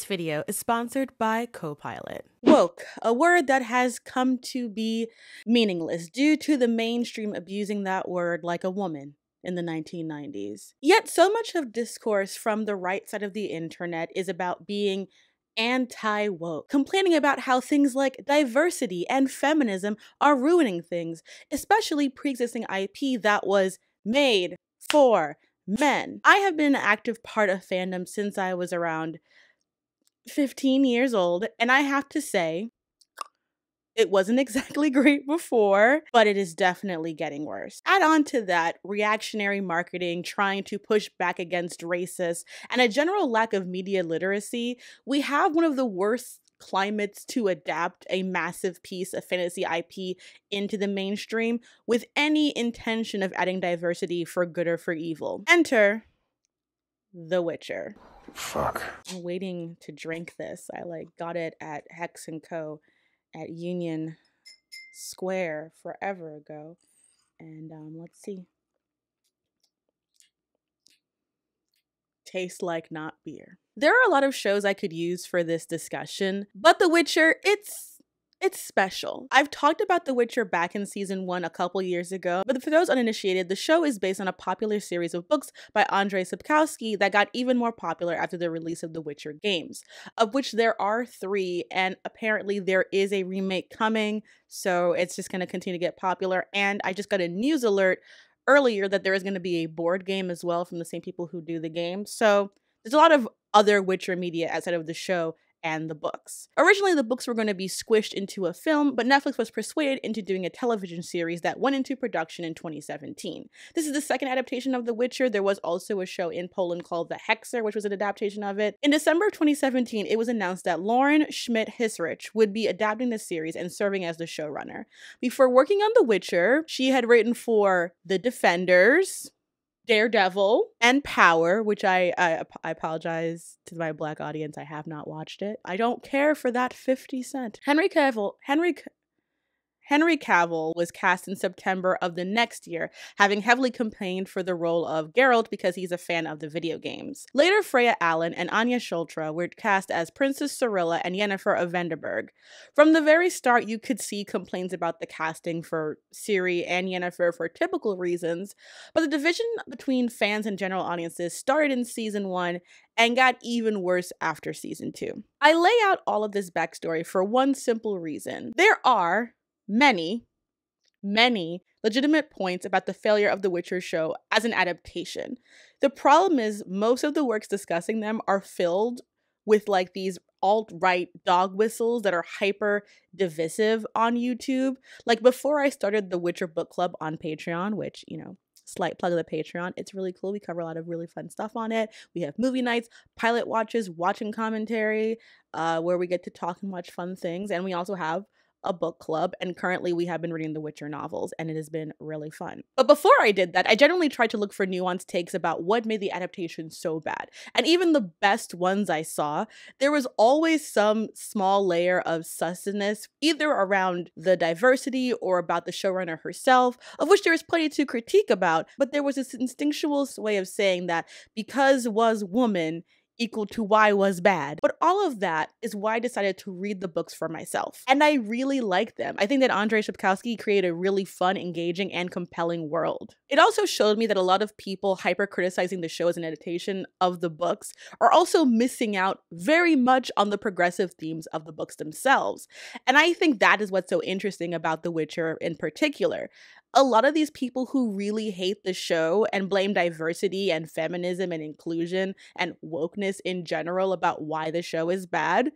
This video is sponsored by Copilot. Woke, a word that has come to be meaningless due to the mainstream abusing that word like a woman in the 1990s. Yet, so much of discourse from the right side of the internet is about being anti woke, complaining about how things like diversity and feminism are ruining things, especially pre existing IP that was made for men. I have been an active part of fandom since I was around 15 years old, and I have to say, it wasn't exactly great before, but it is definitely getting worse. Add on to that reactionary marketing trying to push back against racists and a general lack of media literacy. We have one of the worst climates to adapt a massive piece of fantasy IP into the mainstream with any intention of adding diversity for good or for evil. Enter The Witcher. Fuck. I'm waiting to drink this. I like got it at Hex and Co at Union Square forever ago. And um, let's see. Tastes like not beer. There are a lot of shows I could use for this discussion, but The Witcher, it's it's special. I've talked about The Witcher back in season one a couple years ago, but for those uninitiated, the show is based on a popular series of books by Andrei Sapkowski that got even more popular after the release of The Witcher games, of which there are three, and apparently there is a remake coming, so it's just going to continue to get popular. And I just got a news alert earlier that there is going to be a board game as well from the same people who do the game. So there's a lot of other Witcher media outside of the show and the books. Originally, the books were going to be squished into a film, but Netflix was persuaded into doing a television series that went into production in 2017. This is the second adaptation of The Witcher. There was also a show in Poland called The Hexer, which was an adaptation of it. In December of 2017, it was announced that Lauren Schmidt Hissrich would be adapting the series and serving as the showrunner. Before working on The Witcher, she had written for The Defenders, Daredevil and Power, which I, I I apologize to my black audience. I have not watched it. I don't care for that 50 cent. Henry Cavill, Henry Henry Cavill was cast in September of the next year, having heavily campaigned for the role of Geralt because he's a fan of the video games. Later, Freya Allan and Anya Chalotra were cast as Princess Cirilla and Yennefer of Vengerberg. From the very start, you could see complaints about the casting for Ciri and Yennefer for typical reasons, but the division between fans and general audiences started in season one and got even worse after season two. I lay out all of this backstory for one simple reason. There are many, many legitimate points about the failure of The Witcher show as an adaptation. The problem is, most of the works discussing them are filled with like these alt right dog whistles that are hyper divisive on YouTube. Like before I started the Witcher Book Club on Patreon, which, you know, slight plug of the Patreon. It's really cool. We cover a lot of really fun stuff on it. We have movie nights, pilot watches, watching commentary, uh, where we get to talk and watch fun things. And we also have a book club and currently we have been reading the Witcher novels and it has been really fun. But before I did that, I generally tried to look for nuanced takes about what made the adaptation so bad. And even the best ones I saw, there was always some small layer of sussness either around the diversity or about the showrunner herself, of which there is plenty to critique about, but there was this instinctual way of saying that because was woman, equal to why was bad. But all of that is why I decided to read the books for myself. And I really like them. I think that Andrei Sapkowski created a really fun, engaging, and compelling world. It also showed me that a lot of people hyper criticizing the show as an adaptation of the books are also missing out very much on the progressive themes of the books themselves. And I think that is what's so interesting about The Witcher in particular a lot of these people who really hate the show and blame diversity and feminism and inclusion and wokeness in general about why the show is bad,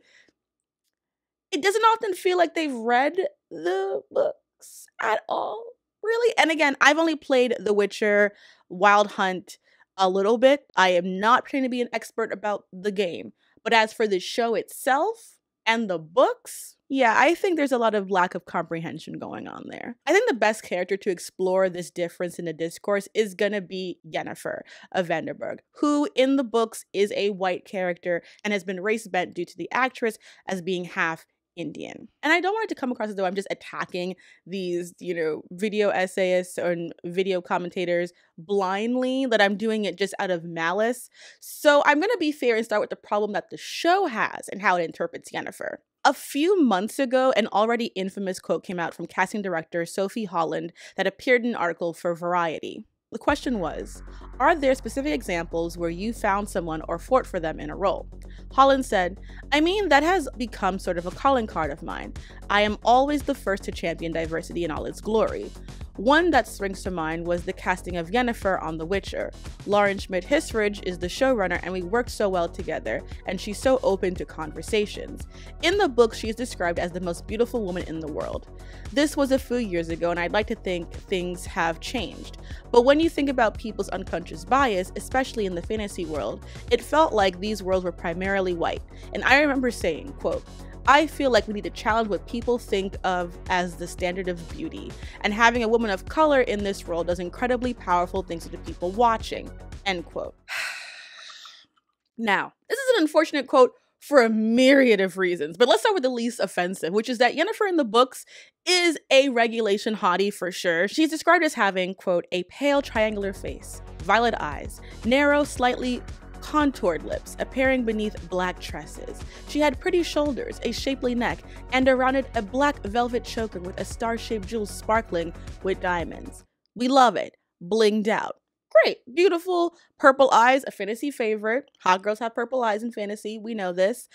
it doesn't often feel like they've read the books at all, really. And again, I've only played The Witcher, Wild Hunt a little bit. I am not trying to be an expert about the game. But as for the show itself and the books, yeah, I think there's a lot of lack of comprehension going on there. I think the best character to explore this difference in the discourse is gonna be Yennefer of Vengerberg, who in the books is a white character and has been race bent due to the actress as being half Indian. And I don't want it to come across as though I'm just attacking these, you know, video essayists and video commentators blindly, that I'm doing it just out of malice. So I'm going to be fair and start with the problem that the show has and how it interprets Yennefer. A few months ago, an already infamous quote came out from casting director Sophie Holland that appeared in an article for Variety. The question was Are there specific examples where you found someone or fought for them in a role? Holland said, I mean, that has become sort of a calling card of mine. I am always the first to champion diversity in all its glory. One that springs to mind was the casting of Yennefer on The Witcher. Lauren Schmidt Hissrich is the showrunner, and we work so well together, and she's so open to conversations. In the book, she is described as the most beautiful woman in the world. This was a few years ago, and I'd like to think things have changed. But when you think about people's unconscious bias, especially in the fantasy world, it felt like these worlds were primarily white. And I remember saying, quote, I feel like we need to challenge what people think of as the standard of beauty, and having a woman of color in this role does incredibly powerful things to the people watching. End quote. now, this is an unfortunate quote for a myriad of reasons, but let's start with the least offensive, which is that Yennefer in the books is a regulation hottie for sure. She's described as having, quote, a pale triangular face, violet eyes, narrow, slightly contoured lips appearing beneath black tresses. She had pretty shoulders, a shapely neck, and around it a black velvet choker with a star shaped jewel sparkling with diamonds. We love it. Blinged out. Great. Beautiful purple eyes, a fantasy favorite. Hot girls have purple eyes in fantasy. We know this.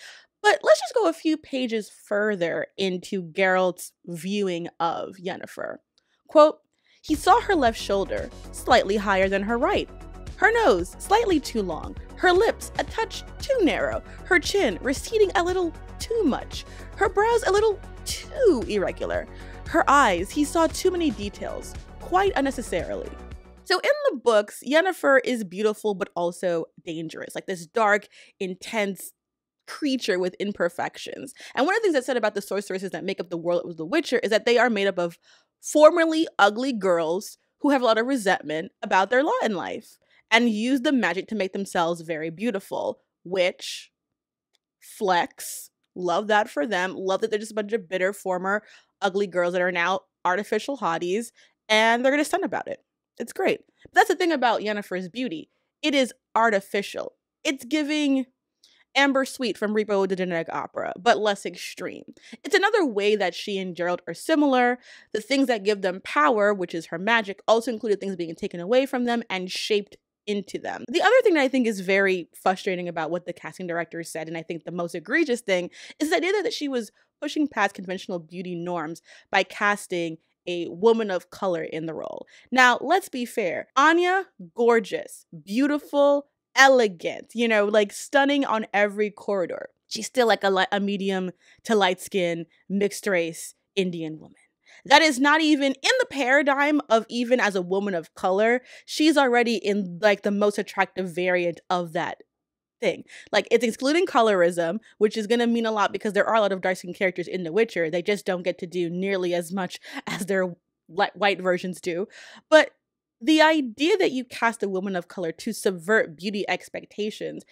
But let's just go a few pages further into Geralt's viewing of Yennefer. Quote, he saw her left shoulder, slightly higher than her right. Her nose, slightly too long, her lips a touch too narrow, her chin receding a little too much, her brows a little too irregular. Her eyes, he saw too many details, quite unnecessarily. So in the books, Yennefer is beautiful but also dangerous, like this dark, intense creature with imperfections. And one of the things that's said about the sorceresses that make up the world of The Witcher is that they are made up of formerly ugly girls who have a lot of resentment about their lot in life and use the magic to make themselves very beautiful, which flex. Love that for them. Love that they're just a bunch of bitter former ugly girls that are now artificial hotties and they're going to stun about it. It's great. But that's the thing about Yennefer's beauty. It is artificial. It's giving Amber Sweet from Repo the Genetic Opera, but less extreme. It's another way that she and Geralt are similar. The things that give them power, which is her magic, also included things being taken away from them and shaped into them. The other thing that I think is very frustrating about what the casting director said, and I think the most egregious thing, is the idea that she was pushing past conventional beauty norms by casting a woman of color in the role. Now, let's be fair. Anya, gorgeous, beautiful, elegant, you know, like stunning on every corridor. She's still like a, a medium to light skin, mixed race Indian woman that is not even in the paradigm of even as a woman of color she's already in like the most attractive variant of that thing. Like it's excluding colorism which is going to mean a lot because there are a lot of dark skinned characters in the witcher. They just don't get to do nearly as much as their white versions do. But the idea that you cast a woman of color to subvert beauty expectations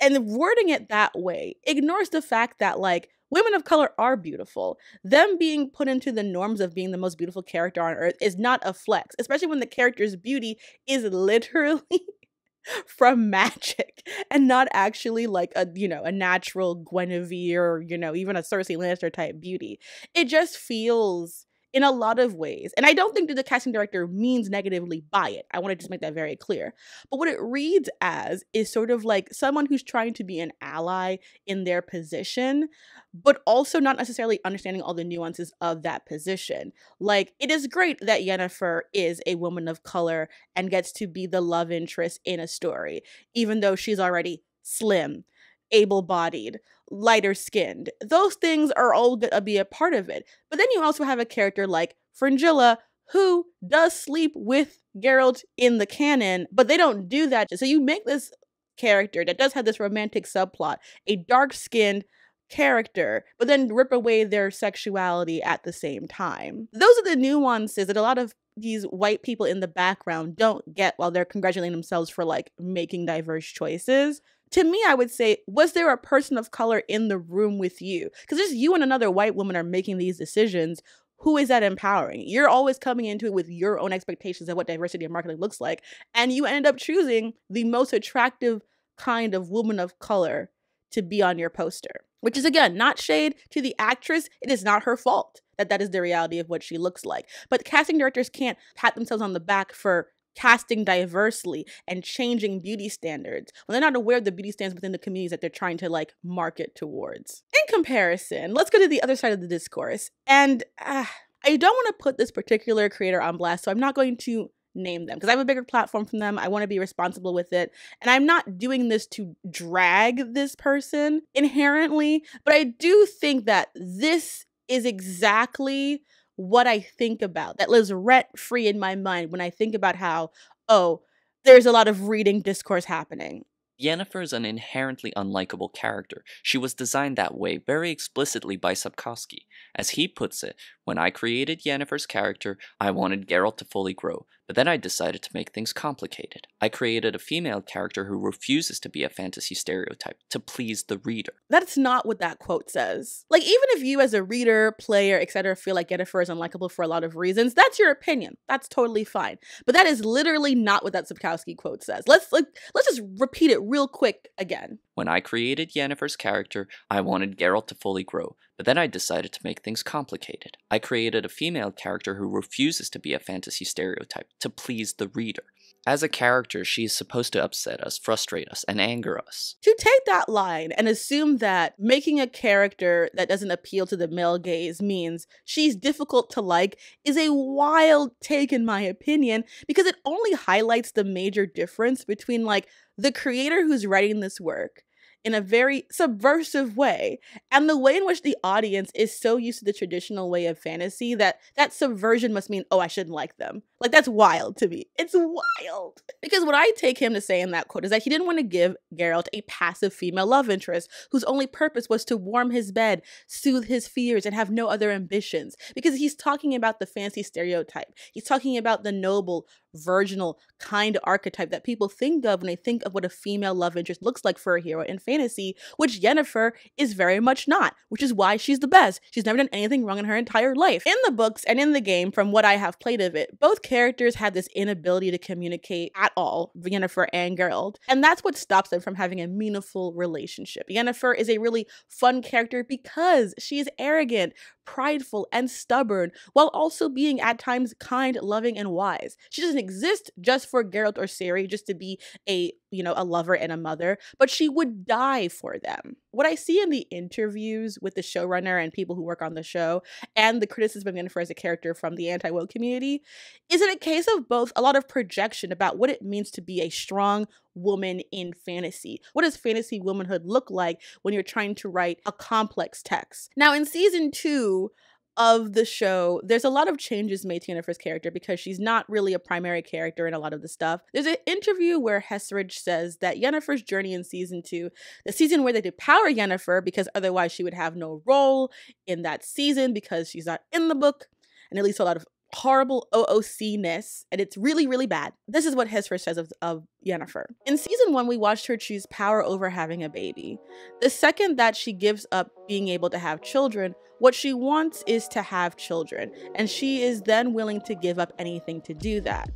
and wording it that way ignores the fact that like women of color are beautiful. Them being put into the norms of being the most beautiful character on earth is not a flex, especially when the character's beauty is literally from magic and not actually like a you know a natural Guinevere you know even a Cersei Lannister type beauty. It just feels in a lot of ways. And I don't think that the casting director means negatively by it. I want to just make that very clear. But what it reads as is sort of like someone who's trying to be an ally in their position, but also not necessarily understanding all the nuances of that position. Like, it is great that Yennefer is a woman of color and gets to be the love interest in a story, even though she's already slim, able bodied, lighter skinned. Those things are all going to be a part of it. But then you also have a character like Fringilla who does sleep with Geralt in the canon, but they don't do that. So you make this character that does have this romantic subplot, a dark skinned character, but then rip away their sexuality at the same time. Those are the nuances that a lot of these white people in the background don't get while they're congratulating themselves for like making diverse choices To me, I would say, was there a person of color in the room with you? Because just you and another white woman are making these decisions. Who is that empowering? You're always coming into it with your own expectations of what diversity of marketing looks like. And you end up choosing the most attractive kind of woman of color to be on your poster, which is again not shade to the actress. It is not her fault that that is the reality of what she looks like. But casting directors can't pat themselves on the back for casting diversely and changing beauty standards when they're not aware of the beauty standards within the communities that they're trying to like market towards. In comparison, let's go to the other side of the discourse. And uh, I don't want to put this particular creator on blast, so I'm not going to name them because I have a bigger platform from them. I want to be responsible with it. And I'm not doing this to drag this person inherently, but I do think that this is exactly what I think about that lives rent free in my mind when I think about how, oh, there's a lot of reading discourse happening. Yennefer is an inherently unlikable character. She was designed that way very explicitly by Sapkowski. As he puts it, when I created Yennefer's character, I wanted Geralt to fully grow, but then I decided to make things complicated. I created a female character who refuses to be a fantasy stereotype to please the reader. That's not what that quote says. Like, even if you as a reader, player, etc., feel like Yennefer is unlikable for a lot of reasons, that's your opinion. That's totally fine. But that is literally not what that Sapkowski quote says. Let's like let's just repeat it real quick again. When I created Yennefer's character, I wanted Geralt to fully grow, but then I decided to make things complicated. I created a female character who refuses to be a fantasy stereotype to please the reader. As a character, she is supposed to upset us, frustrate us, and anger us. To take that line and assume that making a character that doesn't appeal to the male gaze means she's difficult to like is a wild take, in my opinion, because it only highlights the major difference between like the creator who's writing this work in a very subversive way and the way in which the audience is so used to the traditional way of fantasy that that subversion must mean oh i shouldn't like them. Like that's wild to me. It's wild. Because what i take him to say in that quote is that he didn't want to give Geralt a passive female love interest whose only purpose was to warm his bed soothe his fears and have no other ambitions. Because he's talking about the fancy stereotype. He's talking about the noble virginal kind archetype that people think of when they think of what a female love interest looks like for a hero in fantasy, which Yennefer is very much not, which is why she's the best. She's never done anything wrong in her entire life. In the books and in the game, from what I have played of it, both characters have this inability to communicate at all, Yennefer and Geralt, and that's what stops them from having a meaningful relationship. Yennefer is a really fun character because she is arrogant, prideful, and stubborn, while also being at times kind, loving, and wise. She doesn't exist just for Geralt or Ciri, just to be a, you know, a lover and a mother, but she would die for them. What I see in the interviews with the showrunner and people who work on the show, and the criticism of Yennefer as a character from the anti-woke community, is it a case of both a lot of projection about what it means to be a strong woman in fantasy? What does fantasy womanhood look like when you're trying to write a complex text? Now, in season two, of the show, there's a lot of changes made to Yennefer's character because she's not really a primary character in a lot of the stuff. There's an interview where Hissrich says that Yennefer's journey in season two, the season where they depower Yennefer because otherwise she would have no role in that season because she's not in the book, and at least a lot of horrible OOC-ness, and it's really, really bad. This is what Hissrich says of, of Yennefer. In season one, we watched her choose power over having a baby. The second that she gives up being able to have children, what she wants is to have children, and she is then willing to give up anything to do that.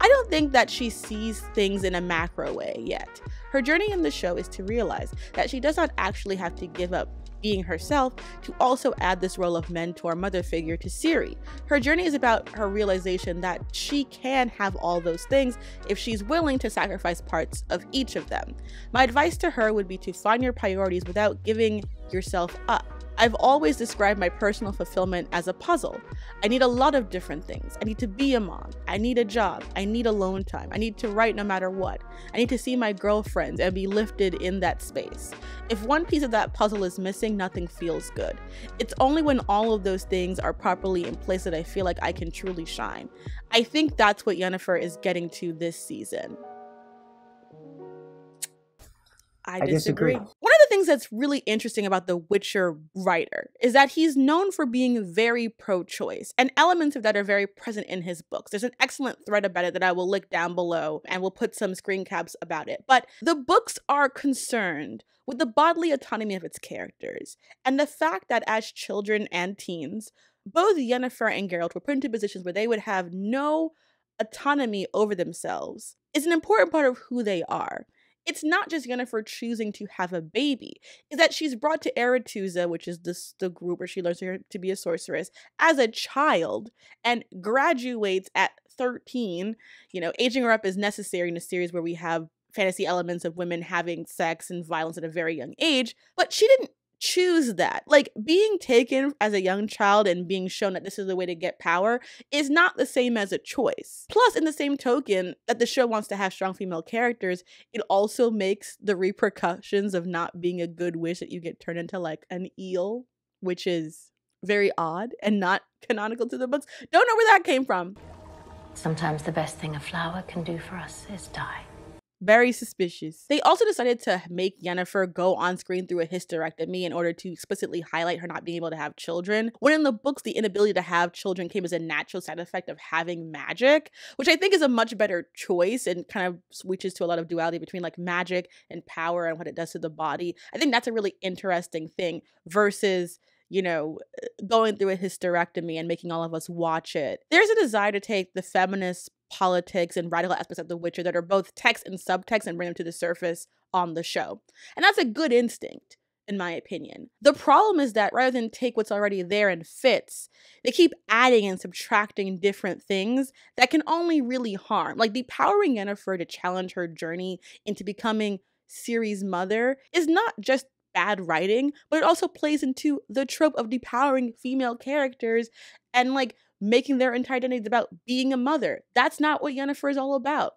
I don't think that she sees things in a macro way yet. Her journey in the show is to realize that she does not actually have to give up being herself to also add this role of mentor mother figure to Ciri. Her journey is about her realization that she can have all those things if she's willing to sacrifice parts of each of them. My advice to her would be to find your priorities without giving yourself up. I've always described my personal fulfillment as a puzzle. I need a lot of different things. I need to be a mom. I need a job. I need alone time. I need to write no matter what. I need to see my girlfriends and be lifted in that space. If one piece of that puzzle is missing, nothing feels good. It's only when all of those things are properly in place that I feel like I can truly shine. I think that's what Yennefer is getting to this season. I I disagree. disagree. One of the things that's really interesting about the Witcher writer is that he's known for being very pro choice, and elements of that are very present in his books. There's an excellent thread about it that I will link down below, and we'll put some screen caps about it. But the books are concerned with the bodily autonomy of its characters, and the fact that as children and teens, both Yennefer and Geralt were put into positions where they would have no autonomy over themselves is an important part of who they are it's not just Yennefer choosing to have a baby, is that she's brought to Aretuza, which is this, the group where she learns to, to be a sorceress, as a child and graduates at 13. You know, aging her up is necessary in a series where we have fantasy elements of women having sex and violence at a very young age, but she didn't choose that. Like being taken as a young child and being shown that this is the way to get power is not the same as a choice. Plus, in the same token that the show wants to have strong female characters, it also makes the repercussions of not being a good wish that you get turned into like an eel, which is very odd and not canonical to the books. Don't know where that came from. Sometimes the best thing a flower can do for us is die. Very suspicious. They also decided to make Yennefer go on screen through a hysterectomy in order to explicitly highlight her not being able to have children. When in the books, the inability to have children came as a natural side effect of having magic, which I think is a much better choice and kind of switches to a lot of duality between like magic and power and what it does to the body. I think that's a really interesting thing versus you know, uh, going through a hysterectomy and making all of us watch it. There's a desire to take the feminist politics and radical aspects of The Witcher that are both text and subtext and bring them to the surface on the show. And that's a good instinct, in my opinion. The problem is that rather than take what's already there and fits, they keep adding and subtracting different things that can only really harm. Like depowering Yennefer to challenge her journey into becoming Ciri's mother is not just bad writing, but it also plays into the trope of depowering female characters and like making their entire identity about being a mother. That's not what Yennefer is all about.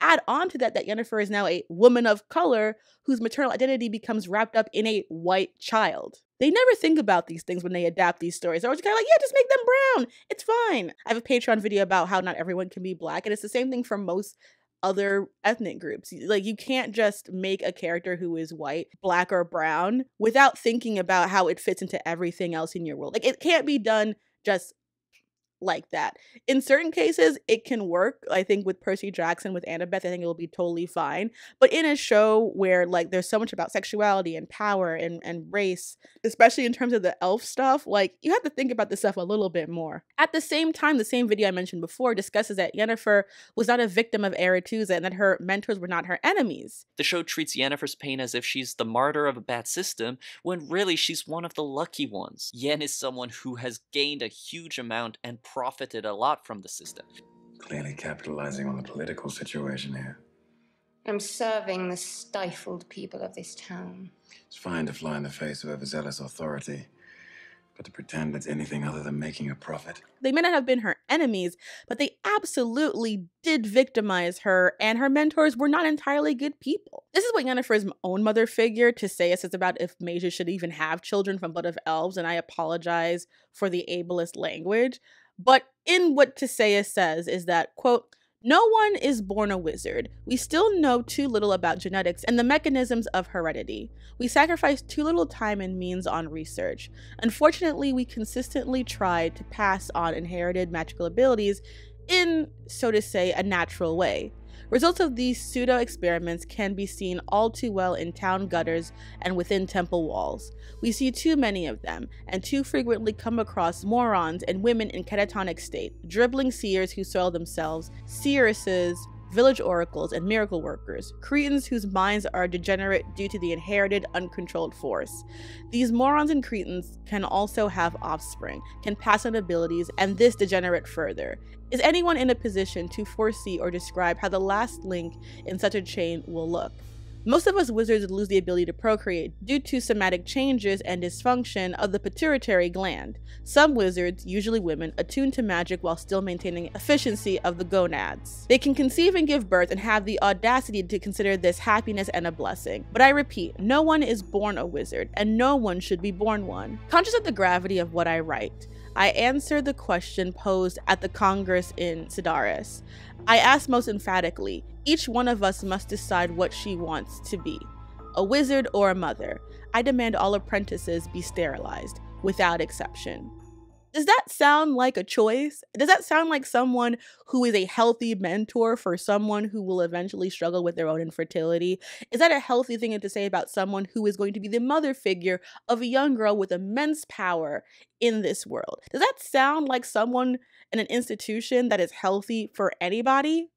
Add on to that that Yennefer is now a woman of color whose maternal identity becomes wrapped up in a white child. They never think about these things when they adapt these stories. They're always kind of like, yeah, just make them brown. It's fine. I have a Patreon video about how not everyone can be black, and it's the same thing for most other ethnic groups. Like you can't just make a character who is white, black or brown without thinking about how it fits into everything else in your world. Like it can't be done just like that. In certain cases, it can work. I think with Percy Jackson, with Annabeth, I think it'll be totally fine. But in a show where like there's so much about sexuality and power and, and race, especially in terms of the elf stuff, like you have to think about this stuff a little bit more. At the same time, the same video I mentioned before discusses that Yennefer was not a victim of Aretuza and that her mentors were not her enemies. The show treats Yennefer's pain as if she's the martyr of a bad system, when really she's one of the lucky ones. Yen is someone who has gained a huge amount and profited a lot from the system. Clearly capitalizing on the political situation here. I'm serving the stifled people of this town. It's fine to fly in the face of overzealous authority, but to pretend it's anything other than making a profit. They may not have been her enemies, but they absolutely did victimize her, and her mentors were not entirely good people. This is what Yennefer's own mother figure, Tissaia, says about if mages should even have children from blood of elves, and I apologize for the ableist language. But in what Tissaia says is that, quote, no one is born a wizard. We still know too little about genetics and the mechanisms of heredity. We sacrifice too little time and means on research. Unfortunately, we consistently try to pass on inherited magical abilities in, so to say, a natural way. Results of these pseudo experiments can be seen all too well in town gutters and within temple walls. We see too many of them, and too frequently come across morons and women in catatonic state, dribbling seers who soil themselves, seeresses, village oracles, and miracle workers, cretins whose minds are degenerate due to the inherited uncontrolled force. These morons and cretins can also have offspring, can pass on abilities, and this degenerate further. Is anyone in a position to foresee or describe how the last link in such a chain will look? Most of us wizards lose the ability to procreate due to somatic changes and dysfunction of the pituitary gland. Some wizards, usually women, attune to magic while still maintaining efficiency of the gonads. They can conceive and give birth and have the audacity to consider this happiness and a blessing. But I repeat, no one is born a wizard, and no one should be born one. Conscious of the gravity of what I write, I answer the question posed at the Congress in Cidaris. I ask most emphatically each one of us must decide what she wants to be a wizard, or a mother. I demand all apprentices be sterilized, without exception. Does that sound like a choice? Does that sound like someone who is a healthy mentor for someone who will eventually struggle with their own infertility? Is that a healthy thing to say about someone who is going to be the mother figure of a young girl with immense power in this world? Does that sound like someone in an institution that is healthy for anybody?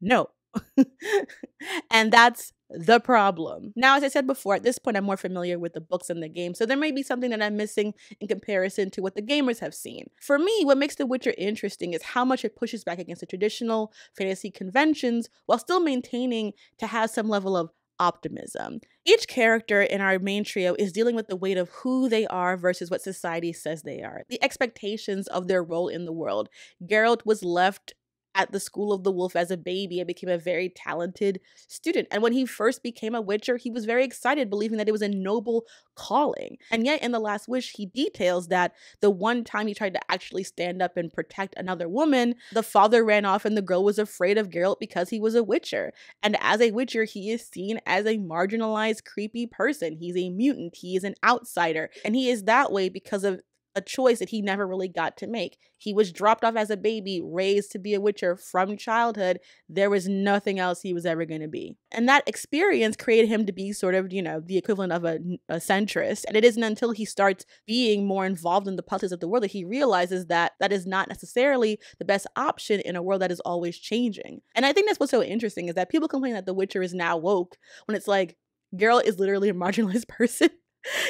No. and that's the problem. Now, as I said before, at this point, I'm more familiar with the books and the game, so there may be something that I'm missing in comparison to what the gamers have seen. For me, what makes The Witcher interesting is how much it pushes back against the traditional fantasy conventions while still maintaining to have some level of optimism. Each character in our main trio is dealing with the weight of who they are versus what society says they are, the expectations of their role in the world. Geralt was left at the School of the Wolf as a baby and became a very talented student. And when he first became a Witcher, he was very excited, believing that it was a noble calling. And yet, in The Last Wish, he details that the one time he tried to actually stand up and protect another woman, the father ran off and the girl was afraid of Geralt because he was a Witcher. And as a Witcher, he is seen as a marginalized, creepy person. He's a mutant, he is an outsider. And he is that way because of a choice that he never really got to make. He was dropped off as a baby, raised to be a Witcher from childhood. There was nothing else he was ever going to be. And that experience created him to be sort of, you know, the equivalent of a, a centrist. And it isn't until he starts being more involved in the politics of the world that he realizes that that is not necessarily the best option in a world that is always changing. And I think that's what's so interesting is that people complain that The Witcher is now woke when it's like, Geralt is literally a marginalized person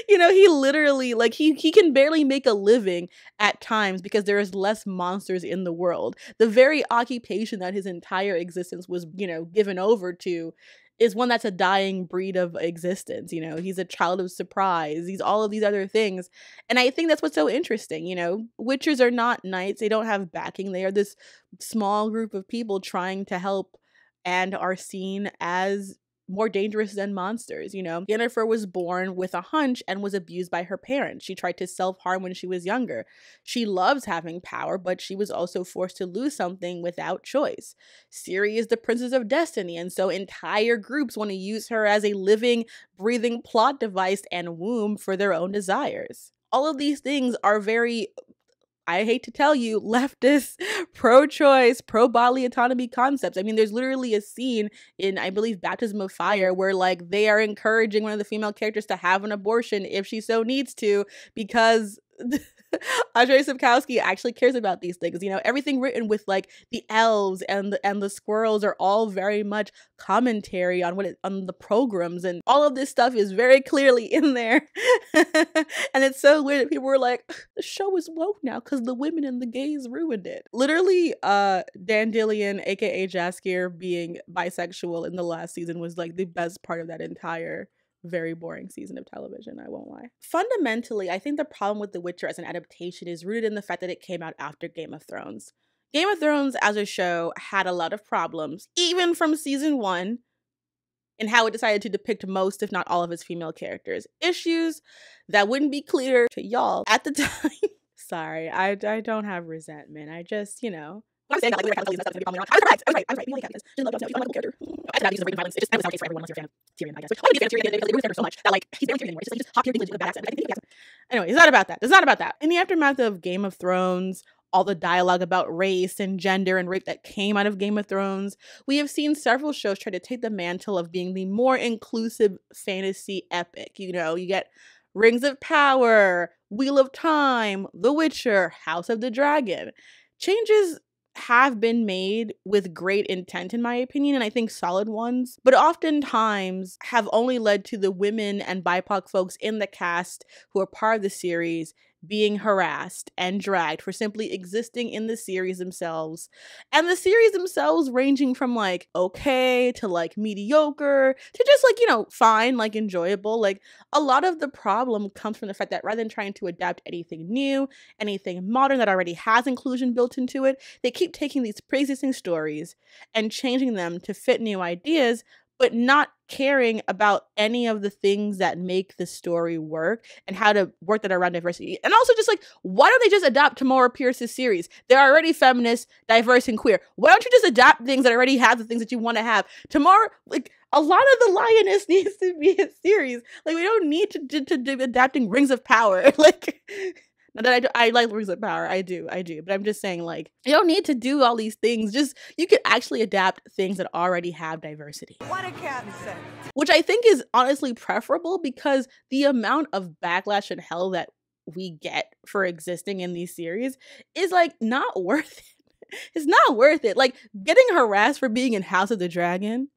you know he literally like he he can barely make a living at times because there is less monsters in the world. The very occupation that his entire existence was you know given over to is one that's a dying breed of existence you know? He's a child of surprise he's all of these other things and i think that's what's so interesting you know? Witchers are not knights they don't have backing they are this small group of people trying to help and are seen as more dangerous than monsters, you know. Yennefer was born with a hunch and was abused by her parents. She tried to self-harm when she was younger. She loves having power, but she was also forced to lose something without choice. Ciri is the princess of destiny, and so entire groups want to use her as a living, breathing plot device and womb for their own desires. All of these things are very I hate to tell you, leftist, pro choice, pro bodily autonomy concepts. I mean, there's literally a scene in, I believe, Baptism of Fire where, like, they are encouraging one of the female characters to have an abortion if she so needs to because Andrei Sapkowski actually cares about these things. You know, everything written with like the elves and the, and the squirrels are all very much commentary on what it, on the programs and all of this stuff is very clearly in there. and it's so weird that people were like, the show is woke now because the women and the gays ruined it. Literally, uh, Dandelion, aka Jaskier, being bisexual in the last season was like the best part of that entire very boring season of television, I won't lie. Fundamentally, I think the problem with The Witcher as an adaptation is rooted in the fact that it came out after Game of Thrones. Game of Thrones as a show had a lot of problems, even from season one, in how it decided to depict most, if not all, of its female characters. Issues that wouldn't be clear to y'all at the time. Sorry, I, I don't have resentment. I just, you know, I'm saying that like Lyra Capitalism is going to be a problem. I was right. I was right. I was right. We like Capitalism. She loves Jon Snow. She's a character. I said that because of rape violence. It just I was nowadays for everyone unless you're a fan of Tyrion, I guess. Which I'm a fan of Tyrion because they for so much that like he's very Tyrion anymore. It's just like just hot Tyrion with a. I think he has. Anyway, it's not about that. It's not about that. In the aftermath of Game of Thrones, all the dialogue about race and gender and rape that came out of Game of Thrones, we have seen several shows try to take the mantle of being the more inclusive fantasy epic. You know, you get Rings of Power, Wheel of Time, The Witcher, House of the Dragon. Changes have been made with great intent, in my opinion, and I think solid ones, but oftentimes have only led to the women and BIPOC folks in the cast who are part of the series being harassed and dragged for simply existing in the series themselves. And the series themselves ranging from like okay to like mediocre to just like, you know, fine, like enjoyable. Like a lot of the problem comes from the fact that rather than trying to adapt anything new, anything modern that already has inclusion built into it, they keep taking these pre existing stories and changing them to fit new ideas but not caring about any of the things that make the story work and how to work that around diversity. And also just like, why don't they just adapt Tamora Pierce's series? They're already feminist, diverse, and queer. Why don't you just adapt things that already have the things that you want to have? Tamora, like a lot of the lioness needs to be a series. Like we don't need to to, to, to adapting Rings of Power. like not that I, do, I like Rings of Power, I do, I do. But I'm just saying, like, you don't need to do all these things. Just you could actually adapt things that already have diversity. What a cat. Which I think is honestly preferable because the amount of backlash and hell that we get for existing in these series is like not worth it. It's not worth it. Like getting harassed for being in House of the Dragon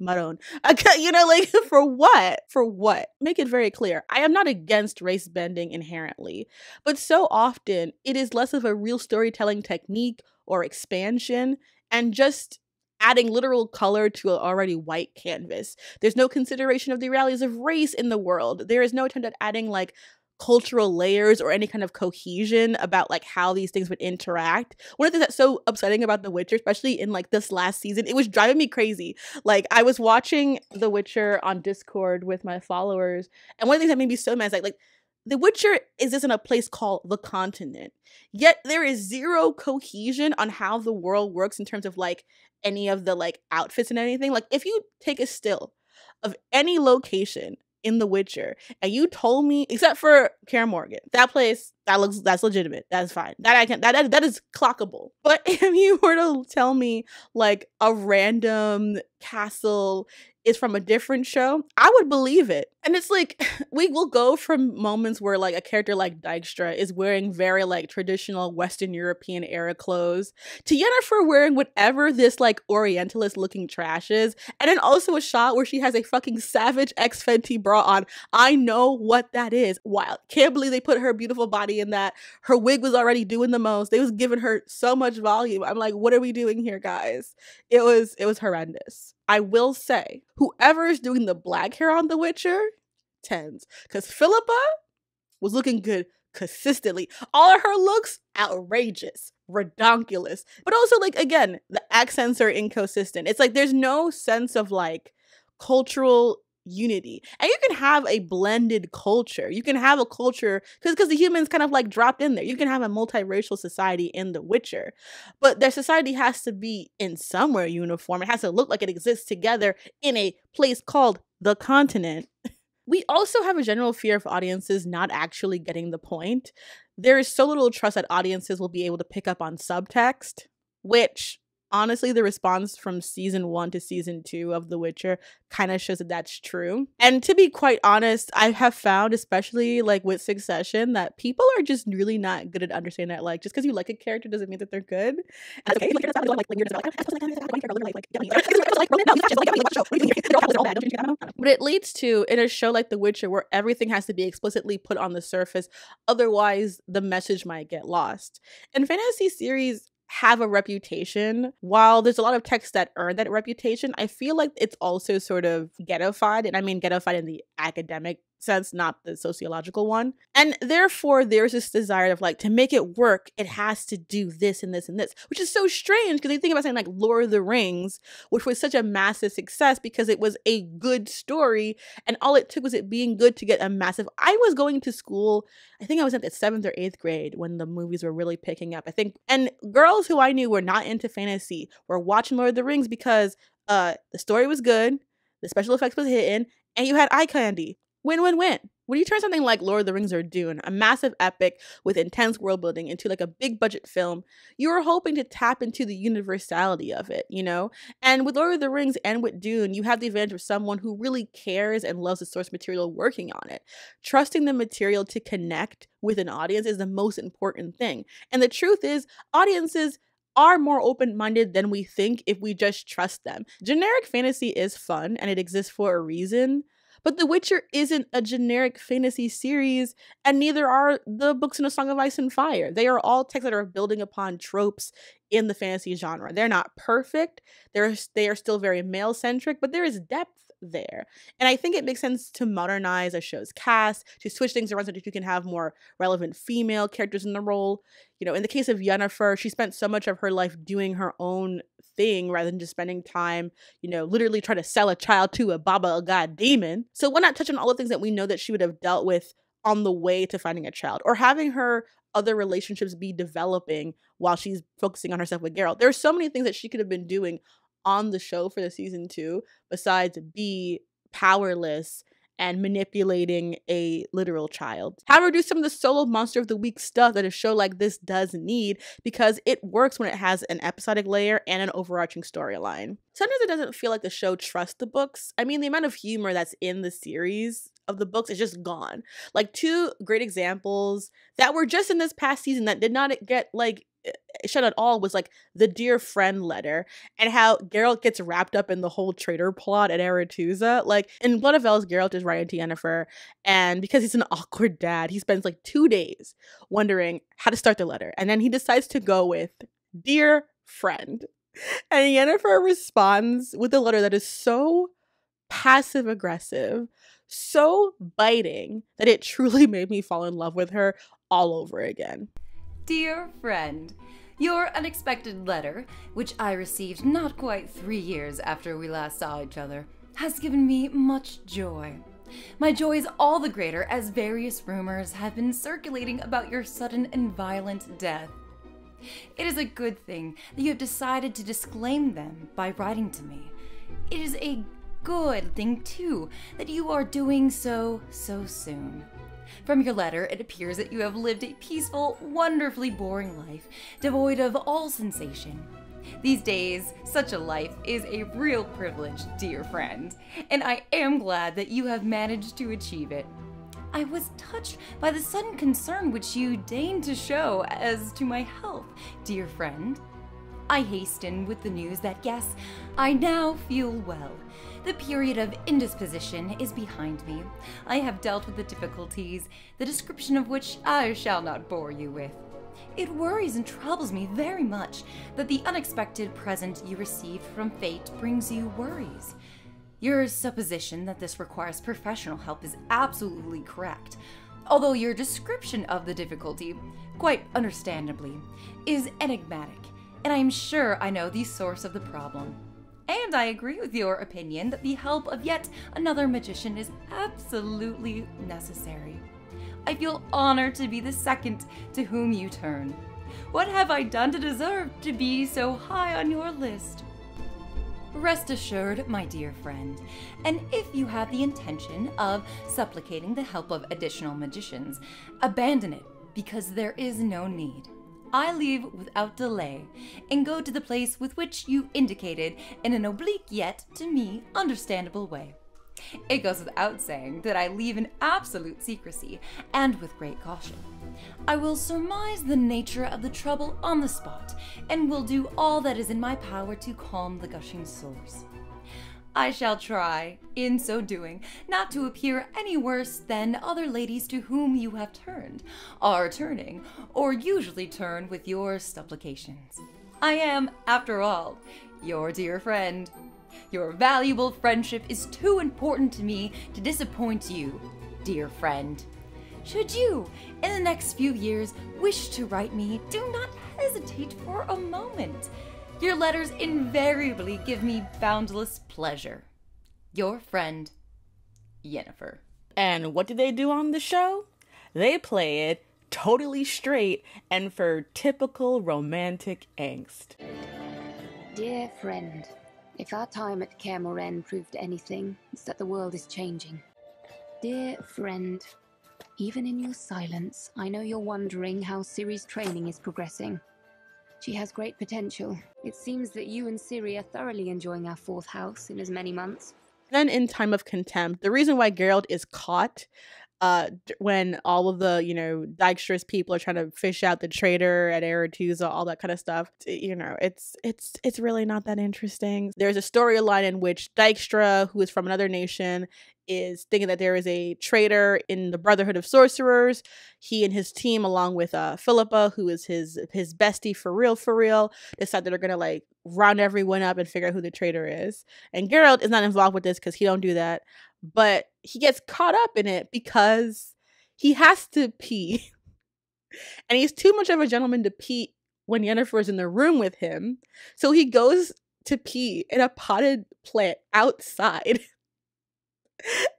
Maroon. Okay, you know, like for what? For what? Make it very clear. I am not against race bending inherently, but so often it is less of a real storytelling technique or expansion and just adding literal color to an already white canvas. There's no consideration of the realities of race in the world. There is no attempt at adding like cultural layers or any kind of cohesion about like how these things would interact. One of the things that's so upsetting about The Witcher, especially in like this last season, it was driving me crazy. Like I was watching The Witcher on Discord with my followers, and one of the things that made me so mad is like like the Witcher is this in a place called the continent. Yet there is zero cohesion on how the world works in terms of like any of the like outfits and anything. Like if you take a still of any location in The Witcher, and you told me, except for Kaer Morhen, that place that looks that's legitimate. That's fine. That I can that that, that is clockable. But if you were to tell me like a random castle is from a different show, I would believe it. And it's like we will go from moments where like a character like Dijkstra is wearing very like traditional Western European era clothes to Yennefer wearing whatever this like Orientalist looking trash is, and then also a shot where she has a fucking Savage X Fenty bra on. I know what that is. Wild. Can't believe they put her beautiful body in that. Her wig was already doing the most. They was giving her so much volume. I'm like, what are we doing here, guys? It was it was horrendous. I will say, whoever is doing the black hair on The Witcher, tens. Because Philippa was looking good consistently. All of her looks, outrageous, redonkulous. But also, like, again, the accents are inconsistent. It's like there's no sense of like cultural unity and you can have a blended culture. You can have a culture because because the humans kind of like dropped in there. You can have a multiracial society in the witcher but their society has to be in somewhere uniform. It has to look like it exists together in a place called the continent. We also have a general fear of audiences not actually getting the point. There is so little trust that audiences will be able to pick up on subtext which honestly, the response from season one to season two of The Witcher kind of shows that that's true. And to be quite honest, I have found, especially like with Succession, that people are just really not good at understanding that. Like, just because you like a character doesn't mean that they're good. And okay. But it leads to in a show like The Witcher where everything has to be explicitly put on the surface, otherwise the message might get lost. In fantasy series, have a reputation. While there's a lot of texts that earn that reputation, I feel like it's also sort of ghettofied. And I mean ghettofied in the academic sense, not the sociological one. And therefore, there's this desire of like, to make it work, it has to do this and this and this, which is so strange because you think about something like Lord of the Rings, which was such a massive success because it was a good story. And all it took was it being good to get a massive. I was going to school, I think I was in the seventh or eighth grade when the movies were really picking up. I think, and girls who I knew were not into fantasy were watching Lord of the Rings because uh the story was good, the special effects was hitting, and you had eye candy. Win win win. When you turn something like Lord of the Rings or Dune, a massive epic with intense world building, into like a big budget film, you are hoping to tap into the universality of it, you know? And with Lord of the Rings and with Dune, you have the advantage of someone who really cares and loves the source material working on it. Trusting the material to connect with an audience is the most important thing. And the truth is, audiences are more open minded than we think if we just trust them. Generic fantasy is fun and it exists for a reason. But The Witcher isn't a generic fantasy series, and neither are the books in A Song of Ice and Fire. They are all texts that are building upon tropes in the fantasy genre. They're not perfect. They're they are still very male centric, but there is depth there. And I think it makes sense to modernize a show's cast, to switch things around so that you can have more relevant female characters in the role. You know, in the case of Yennefer, she spent so much of her life doing her own thing rather than just spending time, you know, literally trying to sell a child to a Baba, a god demon. So why not touch on all the things that we know that she would have dealt with on the way to finding a child or having her other relationships be developing while she's focusing on herself with Geralt. There's so many things that she could have been doing on the show for the season two besides be powerless and manipulating a literal child. However, do some of the solo monster of the week stuff that a show like this does need because it works when it has an episodic layer and an overarching storyline. Sometimes it doesn't feel like the show trusts the books. I mean, the amount of humor that's in the series of the books is just gone. Like two great examples that were just in this past season that did not get like eh, shut at all was like the dear friend letter and how Geralt gets wrapped up in the whole traitor plot at Aretuza. Like in Blood of Elves, Geralt is writing to Yennefer, and because he's an awkward dad, he spends like two days wondering how to start the letter, and then he decides to go with dear friend. And Yennefer responds with a letter that is so passive aggressive, so biting that it truly made me fall in love with her all over again. Dear friend, your unexpected letter, which I received not quite three years after we last saw each other, has given me much joy. My joy is all the greater as various rumors have been circulating about your sudden and violent death. It is a good thing that you have decided to disclaim them by writing to me. It is a good thing, too, that you are doing so so soon. From your letter, it appears that you have lived a peaceful, wonderfully boring life, devoid of all sensation. These days, such a life is a real privilege, dear friend, and I am glad that you have managed to achieve it. I was touched by the sudden concern which you deigned to show as to my health, dear friend. I hasten with the news that yes, I now feel well. The period of indisposition is behind me. I have dealt with the difficulties, the description of which I shall not bore you with. It worries and troubles me very much that the unexpected present you received from fate brings you worries. Your supposition that this requires professional help is absolutely correct, although your description of the difficulty, quite understandably, is enigmatic and I am sure I know the source of the problem. And I agree with your opinion that the help of yet another magician is absolutely necessary. I feel honored to be the second to whom you turn. What have I done to deserve to be so high on your list? Rest assured, my dear friend, and if you have the intention of supplicating the help of additional magicians, abandon it because there is no need. I leave without delay and go to the place with which you indicated in an oblique yet, to me, understandable way. It goes without saying that I leave in absolute secrecy and with great caution. I will surmise the nature of the trouble on the spot and will do all that is in my power to calm the gushing source. I shall try, in so doing, not to appear any worse than other ladies to whom you have turned, are turning, or usually turn with your supplications. I am, after all, your dear friend. Your valuable friendship is too important to me to disappoint you, dear friend. Should you, in the next few years, wish to write me, do not hesitate for a moment. Your letters invariably give me boundless pleasure. Your friend, Yennefer. And what do they do on the show? They play it totally straight and for typical romantic angst. Dear friend, if our time at Kaer proved anything, it's that the world is changing. Dear friend, even in your silence, I know you're wondering how Ciri's training is progressing. She has great potential. It seems that you and Ciri are thoroughly enjoying our fourth house in as many months. Then in Time of Contempt, the reason why Geralt is caught uh when all of the you know Dijkstra's people are trying to fish out the traitor at Aretuza, all that kind of stuff. You know, it's it's it's really not that interesting. There's a storyline in which Dijkstra, who is from another nation, is thinking that there is a traitor in the Brotherhood of Sorcerers. He and his team, along with uh Philippa, who is his his bestie for real, for real, decide that they're gonna like round everyone up and figure out who the traitor is. And Geralt is not involved with this because he don't do that but he gets caught up in it because he has to pee. and he's too much of a gentleman to pee when Yennefer is in the room with him. So he goes to pee in a potted plant outside.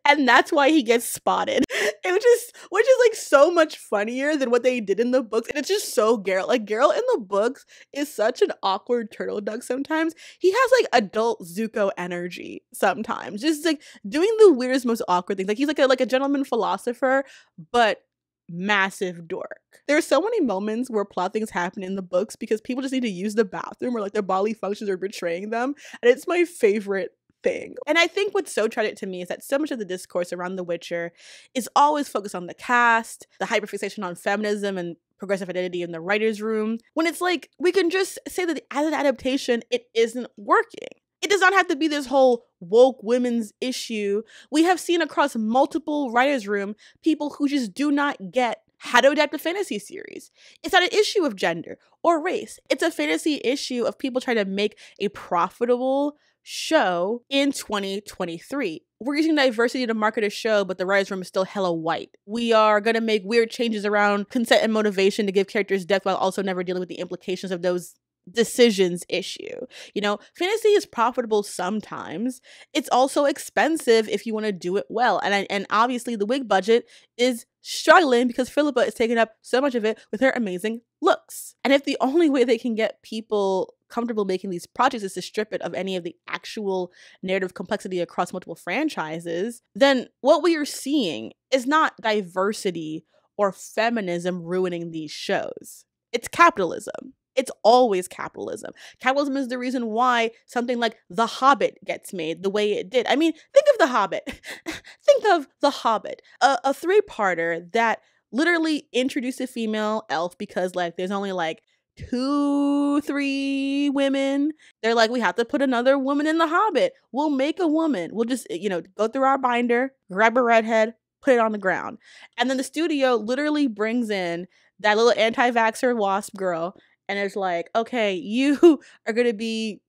and that's why he gets spotted. It was just, which is like so much funnier than what they did in the books. And it's just so Geralt. Like Geralt in the books is such an awkward turtle duck sometimes. He has like adult Zuko energy sometimes. Just like doing the weirdest, most awkward things. Like he's like a like a gentleman philosopher, but massive dork. There's so many moments where plot things happen in the books because people just need to use the bathroom or like their bodily functions are betraying them. And it's my favorite thing. And I think what's so tragic to me is that so much of the discourse around The Witcher is always focused on the cast, the hyperfixation on feminism and progressive identity in the writer's room, when it's like we can just say that as an adaptation, it isn't working. It does not have to be this whole woke women's issue. We have seen across multiple writers' room people who just do not get how to adapt a fantasy series. It's not an issue of gender or race. It's a fantasy issue of people trying to make a profitable show in 2023. We're using diversity to market a show, but the writer's room is still hella white. We are going to make weird changes around consent and motivation to give characters depth while also never dealing with the implications of those decisions issue. You know, fantasy is profitable sometimes. It's also expensive if you want to do it well. And and obviously the wig budget is struggling because Philippa is taking up so much of it with her amazing looks. And if the only way they can get people comfortable making these projects is to strip it of any of the actual narrative complexity across multiple franchises, then what we are seeing is not diversity or feminism ruining these shows. It's capitalism. It's always capitalism. Capitalism is the reason why something like The Hobbit gets made the way it did. I mean, think of The Hobbit. think of The Hobbit, a, a three parter that literally introduced a female elf because, like, there's only like two, three women. They're like, we have to put another woman in The Hobbit. We'll make a woman. We'll just, you know, go through our binder, grab a redhead, put it on the ground. And then the studio literally brings in that little anti vaxxer wasp girl and it's like, okay, you are gonna be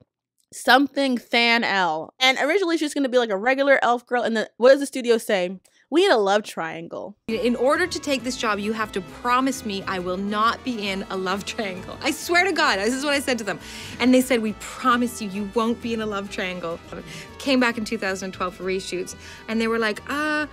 something Fan L. And originally she's gonna be like a regular elf girl. And then what does the studio say? We need a love triangle. In order to take this job, you have to promise me I will not be in a love triangle. I swear to God, this is what I said to them. And they said, We promise you, you won't be in a love triangle. Came back in 2012 for reshoots, and they were like, uh,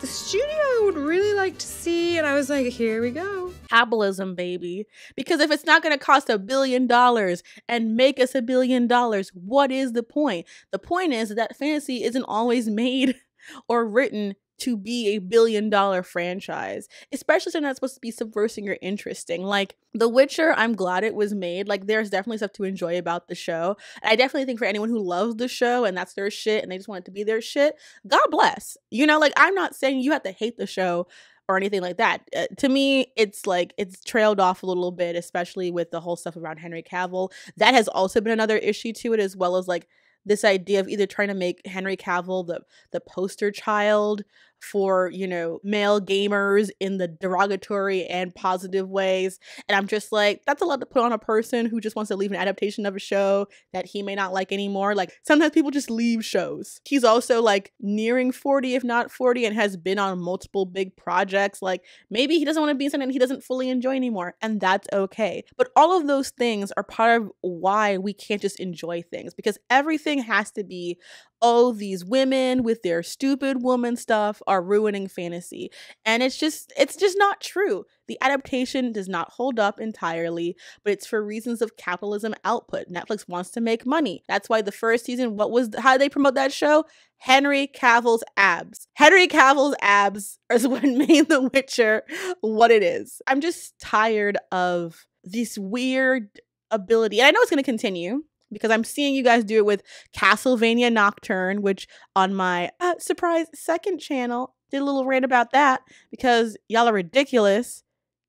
the studio would really like to see. And I was like, here we go. Capitalism, baby. Because if it's not going to cost a billion dollars and make us a billion dollars, what is the point? The point is that fantasy isn't always made or written to be a billion dollar franchise, especially something that's supposed to be subversing or interesting. Like The Witcher, I'm glad it was made. Like there's definitely stuff to enjoy about the show. And I definitely think for anyone who loves the show and that's their shit and they just want it to be their shit, God bless. You know, like I'm not saying you have to hate the show or anything like that. Uh, to me, it's like it's trailed off a little bit, especially with the whole stuff around Henry Cavill. That has also been another issue to it, as well as like this idea of either trying to make Henry Cavill the the poster child for, you know, male gamers in the derogatory and positive ways. And I'm just like, that's a lot to put on a person who just wants to leave an adaptation of a show that he may not like anymore. Like sometimes people just leave shows. He's also like nearing 40, if not 40, and has been on multiple big projects. Like maybe he doesn't want to be in something he doesn't fully enjoy anymore. And that's okay. But all of those things are part of why we can't just enjoy things because everything has to be oh, these women with their stupid woman stuff are ruining fantasy. And it's just it's just not true. The adaptation does not hold up entirely, but it's for reasons of capitalism output. Netflix wants to make money. That's why the first season, what was how did they promote that show? Henry Cavill's abs. Henry Cavill's abs is what made The Witcher what it is. I'm just tired of this weird ability. And I know it's going to continue because I'm seeing you guys do it with Castlevania Nocturne, which on my uh, surprise second channel did a little rant about that because y'all are ridiculous.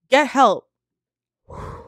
Get help.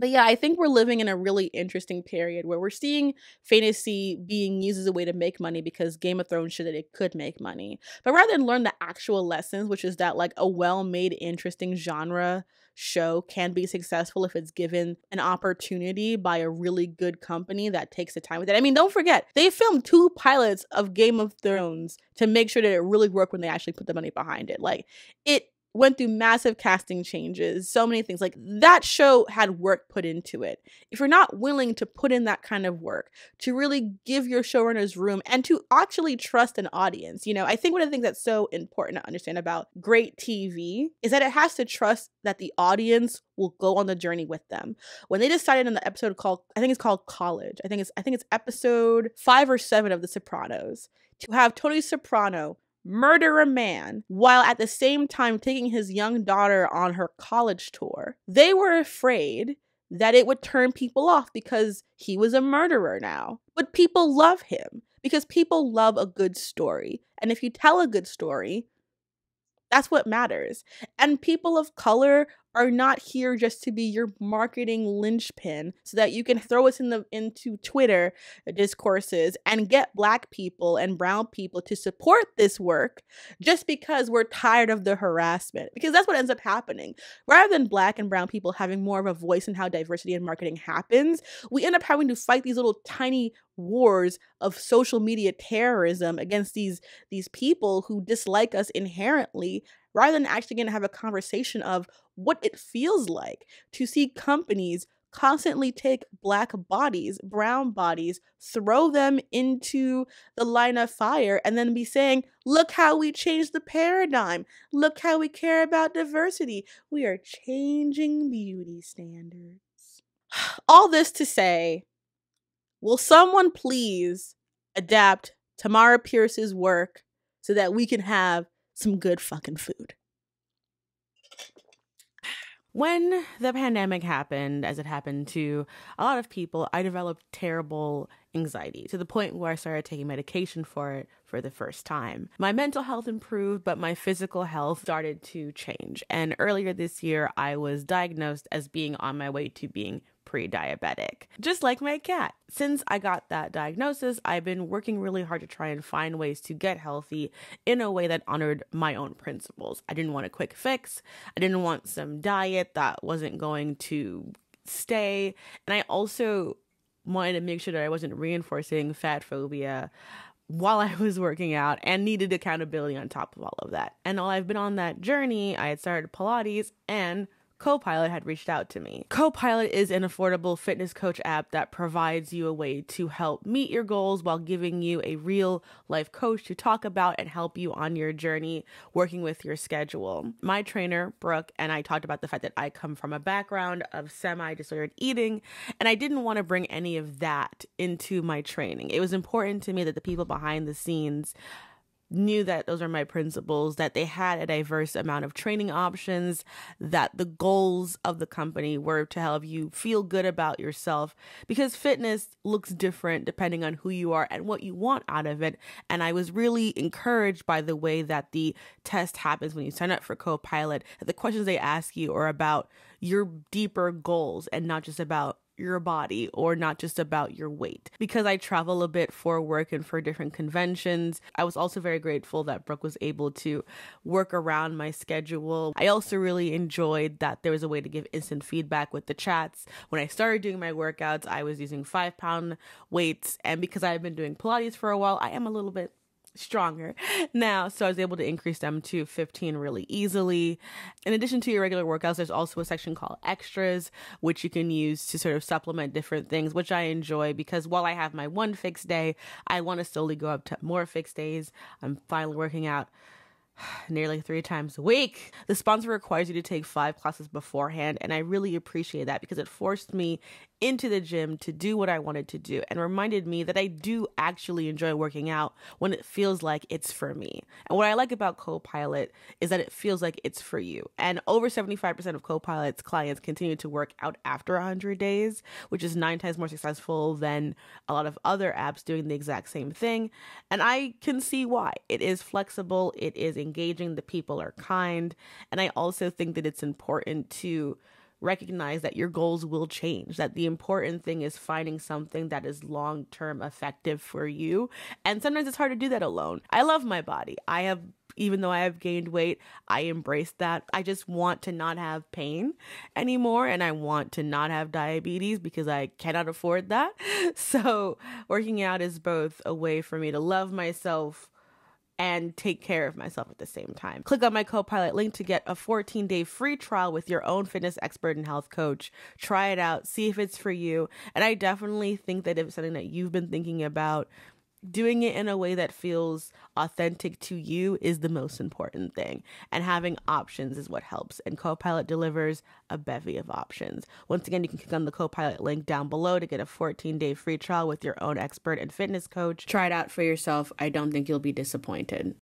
But yeah, I think we're living in a really interesting period where we're seeing fantasy being used as a way to make money because Game of Thrones showed that it could make money. But rather than learn the actual lessons, which is that like a well made, interesting genre show can be successful if it's given an opportunity by a really good company that takes the time with it. I mean, don't forget, they filmed two pilots of Game of Thrones to make sure that it really worked when they actually put the money behind it. Like, it went through massive casting changes, so many things. Like that show had work put into it. If you're not willing to put in that kind of work, to really give your showrunners room and to actually trust an audience, you know, I think one of the things that's so important to understand about great TV is that it has to trust that the audience will go on the journey with them. When they decided in the episode called I think it's called College. I think it's I think it's episode 5 or 7 of The Sopranos to have Tony Soprano murder a man while at the same time taking his young daughter on her college tour. They were afraid that it would turn people off because he was a murderer now. But people love him because people love a good story. And if you tell a good story, that's what matters. And people of color are not here just to be your marketing linchpin so that you can throw us in the into Twitter discourses and get black people and brown people to support this work just because we're tired of the harassment because that's what ends up happening. Rather than black and brown people having more of a voice in how diversity in marketing happens we end up having to fight these little tiny wars of social media terrorism against these these people who dislike us inherently rather than actually going to have a conversation of what it feels like to see companies constantly take black bodies, brown bodies, throw them into the line of fire, and then be saying, Look how we changed the paradigm. Look how we care about diversity. We are changing beauty standards. All this to say, will someone please adapt Tamora Pierce's work so that we can have some good fucking food? When the pandemic happened, as it happened to a lot of people, I developed terrible anxiety to the point where I started taking medication for it for the first time. My mental health improved, but my physical health started to change. And earlier this year, I was diagnosed as being on my way to being pre diabetic, just like my cat. Since I got that diagnosis, I've been working really hard to try and find ways to get healthy in a way that honored my own principles. I didn't want a quick fix, I didn't want some diet that wasn't going to stay. And I also wanted to make sure that I wasn't reinforcing fat phobia while I was working out and needed accountability on top of all of that. And while I've been on that journey, I had started Pilates and Copilot had reached out to me. Copilot is an affordable fitness coach app that provides you a way to help meet your goals while giving you a real life coach to talk about and help you on your journey working with your schedule. My trainer, Brooke, and I talked about the fact that I come from a background of semi disordered eating, and I didn't want to bring any of that into my training. It was important to me that the people behind the scenes knew that those are my principles, that they had a diverse amount of training options, that the goals of the company were to help you feel good about yourself because fitness looks different depending on who you are and what you want out of it. And I was really encouraged by the way that the test happens when you sign up for Copilot. The questions they ask you are about your deeper goals and not just about your body or not just about your weight. Because I travel a bit for work and for different conventions, I was also very grateful that Brooke was able to work around my schedule. I also really enjoyed that there was a way to give instant feedback with the chats. When I started doing my workouts, I was using five pound weights, and because I've been doing Pilates for a while, I am a little bit stronger now. So I was able to increase them to 15 really easily. In addition to your regular workouts, there's also a section called extras, which you can use to sort of supplement different things, which I enjoy because while I have my one fixed day, I want to slowly go up to more fixed days. I'm finally working out nearly three times a week. The sponsor requires you to take five classes beforehand, and I really appreciate that because it forced me into the gym to do what I wanted to do and reminded me that I do actually enjoy working out when it feels like it's for me. And what I like about Copilot is that it feels like it's for you. And over 75% of Copilot's clients continue to work out after 100 days, which is nine times more successful than a lot of other apps doing the exact same thing. And I can see why. It is flexible, it is engaging, the people are kind. And I also think that it's important to recognize that your goals will change, that the important thing is finding something that is long term effective for you. And sometimes it's hard to do that alone. I love my body. I have even though I have gained weight, I embrace that. I just want to not have pain anymore and I want to not have diabetes because I cannot afford that. So, working out is both a way for me to love myself and take care of myself at the same time. Click on my Copilot link to get a 14 day free trial with your own fitness expert and health coach. Try it out, see if it's for you. And I definitely think that if it's something that you've been thinking about, doing it in a way that feels authentic to you is the most important thing. And having options is what helps. And Copilot delivers a bevy of options. Once again, you can click on the Copilot link down below to get a 14 day free trial with your own expert and fitness coach. Try it out for yourself. I don't think you'll be disappointed.